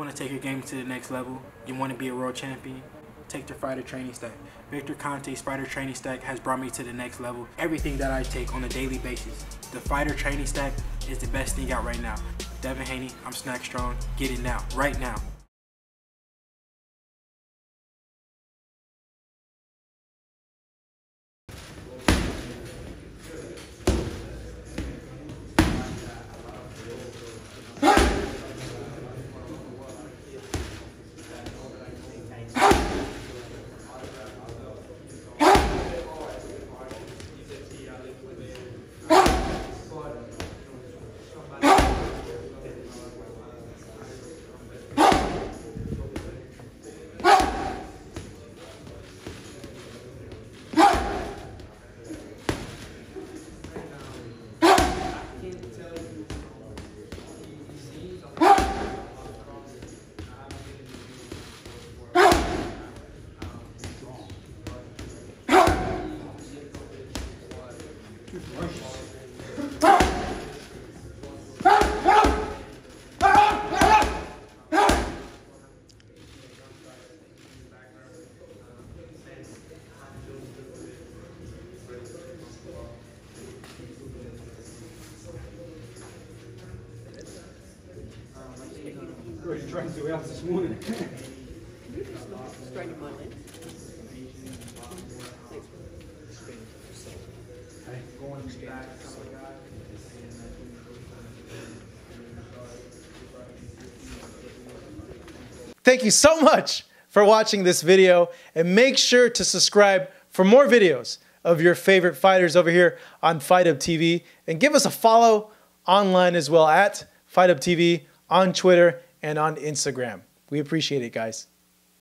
want to take your game to the next level? You want to be a world champion? Take the fighter training stack. Victor Conte's fighter training stack has brought me to the next level. Everything that I take on a daily basis. The fighter training stack is the best thing out right now. Devin Haney, I'm SNAC Strong. Get it now, right now. Already tried two hours this morning. Straightening my lens. Thank you so much for watching this video and make sure to subscribe for more videos of your favorite fighters over here on Fight Hub TV and give us a follow online as well at Fight Hub TV on Twitter and on Instagram. We appreciate it, guys.